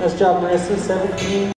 Nice job, Marissa. 17.